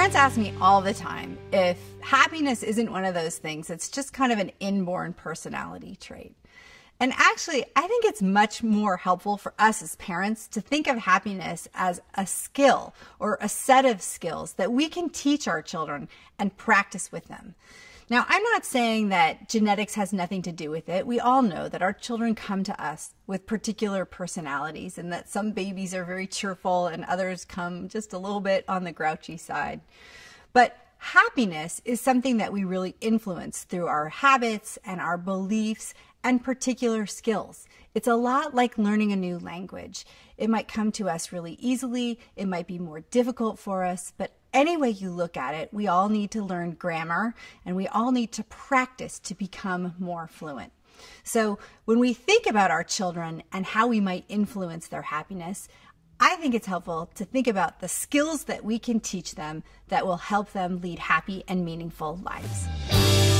Parents ask me all the time if happiness isn't one of those things, it's just kind of an inborn personality trait. And actually, I think it's much more helpful for us as parents to think of happiness as a skill or a set of skills that we can teach our children and practice with them. Now, I'm not saying that genetics has nothing to do with it. We all know that our children come to us with particular personalities and that some babies are very cheerful and others come just a little bit on the grouchy side. But happiness is something that we really influence through our habits and our beliefs and particular skills. It's a lot like learning a new language. It might come to us really easily, it might be more difficult for us, but any way you look at it, we all need to learn grammar and we all need to practice to become more fluent. So, when we think about our children and how we might influence their happiness, I think it's helpful to think about the skills that we can teach them that will help them lead happy and meaningful lives.